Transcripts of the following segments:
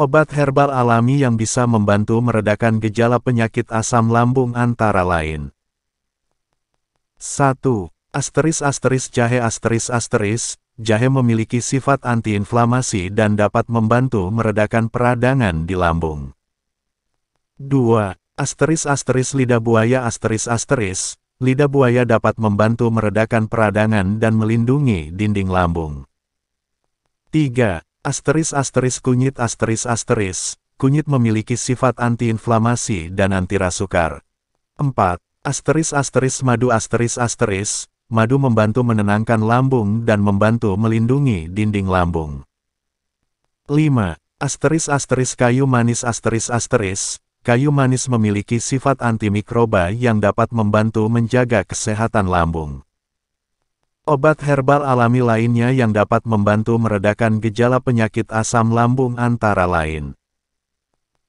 Obat herbal alami yang bisa membantu meredakan gejala penyakit asam lambung antara lain. 1. Asteris asteris jahe asteris asteris, jahe memiliki sifat antiinflamasi dan dapat membantu meredakan peradangan di lambung. 2. Asteris asteris lidah buaya asteris asteris, lidah buaya dapat membantu meredakan peradangan dan melindungi dinding lambung. 3. Asteris asteris kunyit asteris asteris, kunyit memiliki sifat antiinflamasi dan antirasukar. 4. Asteris asteris madu asteris asteris, madu membantu menenangkan lambung dan membantu melindungi dinding lambung. 5. Asteris asteris kayu manis asteris asteris, kayu manis memiliki sifat antimikroba yang dapat membantu menjaga kesehatan lambung. Obat herbal alami lainnya yang dapat membantu meredakan gejala penyakit asam lambung antara lain.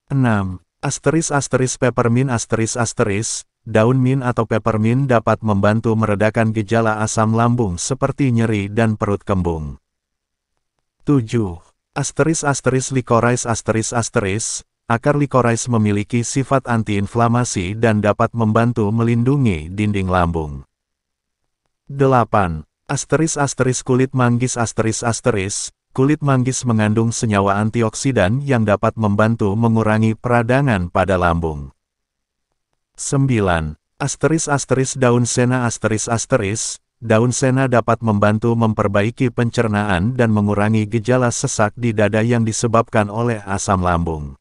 6. Asteris asteris peppermint asteris asteris, daun mint atau peppermint dapat membantu meredakan gejala asam lambung seperti nyeri dan perut kembung. 7. Asteris asteris licorice asteris asteris, akar licorice memiliki sifat antiinflamasi dan dapat membantu melindungi dinding lambung. 8. Asteris asteris kulit manggis asteris asteris, kulit manggis mengandung senyawa antioksidan yang dapat membantu mengurangi peradangan pada lambung. 9. Asteris asteris daun sena asteris asteris, daun sena dapat membantu memperbaiki pencernaan dan mengurangi gejala sesak di dada yang disebabkan oleh asam lambung.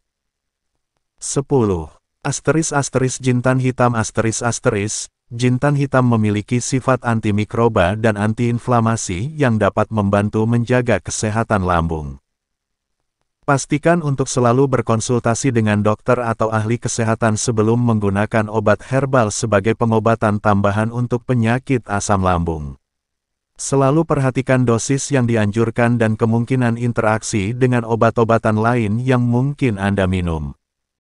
10. Asteris asteris jintan hitam asteris asteris, Jintan hitam memiliki sifat antimikroba dan antiinflamasi yang dapat membantu menjaga kesehatan lambung. Pastikan untuk selalu berkonsultasi dengan dokter atau ahli kesehatan sebelum menggunakan obat herbal sebagai pengobatan tambahan untuk penyakit asam lambung. Selalu perhatikan dosis yang dianjurkan dan kemungkinan interaksi dengan obat-obatan lain yang mungkin Anda minum.